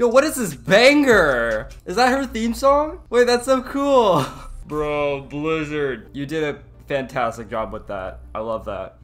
Yo, what is this banger? Is that her theme song? Wait, that's so cool. Bro, Blizzard, you did a fantastic job with that. I love that.